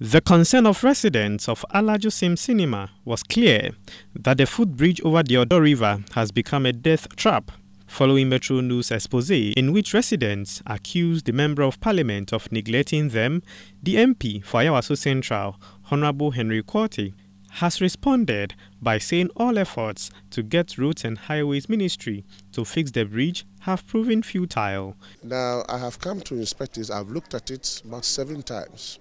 The concern of residents of Alajusim Cinema was clear that the footbridge over the Odo River has become a death trap following Metro News expose in which residents accused the Member of Parliament of neglecting them. The MP for Ayawaso Central, Honorable Henry Quartey, has responded by saying all efforts to get Roads and Highways Ministry to fix the bridge have proven futile. Now, I have come to inspect this. I've looked at it about seven times.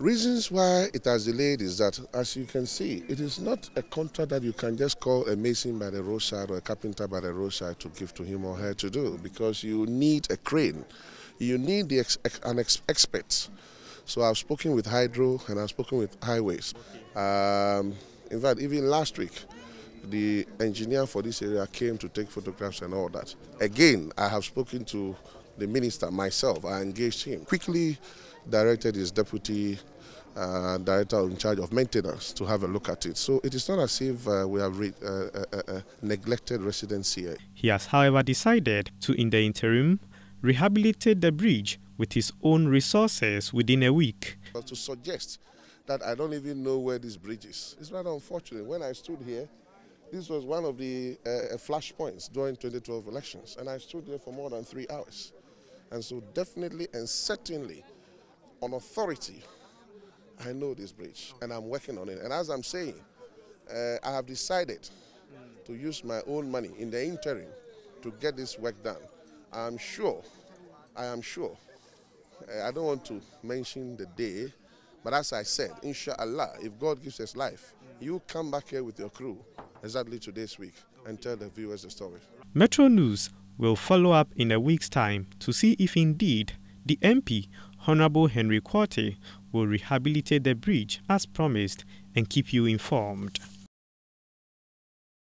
Reasons why it has delayed is that, as you can see, it is not a contract that you can just call a mason by the roadside or a carpenter by the roadside to give to him or her to do, because you need a crane, you need the ex an ex expert. So I've spoken with Hydro and I've spoken with Highways. Um, in fact, even last week, the engineer for this area came to take photographs and all that. Again, I have spoken to the minister myself. I engaged him. Quickly directed his deputy uh, director in charge of maintenance to have a look at it. So it is not as if uh, we have uh, uh, uh, neglected residents here. He has, however, decided to, in the interim, rehabilitate the bridge with his own resources within a week. But to suggest that I don't even know where this bridge is, it's rather unfortunate. When I stood here, this was one of the uh, flashpoints during 2012 elections, and I stood there for more than three hours. And so definitely and certainly, on authority, I know this bridge and I'm working on it. And as I'm saying, uh, I have decided to use my own money in the interim to get this work done. I'm sure, I am sure, uh, I don't want to mention the day, but as I said, inshallah, if God gives us life, you come back here with your crew exactly to this week and tell the viewers the story. Metro News will follow up in a week's time to see if indeed the MP, Honorable Henry Quartey, will rehabilitate the bridge as promised and keep you informed.